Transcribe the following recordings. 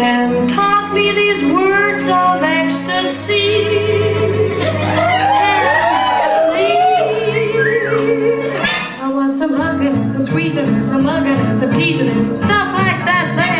and taught me these words of ecstasy. I want some hugging some squeezing some lugging and some teasing and some stuff like that there.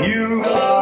You are.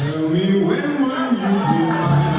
Tell me when will you be mine?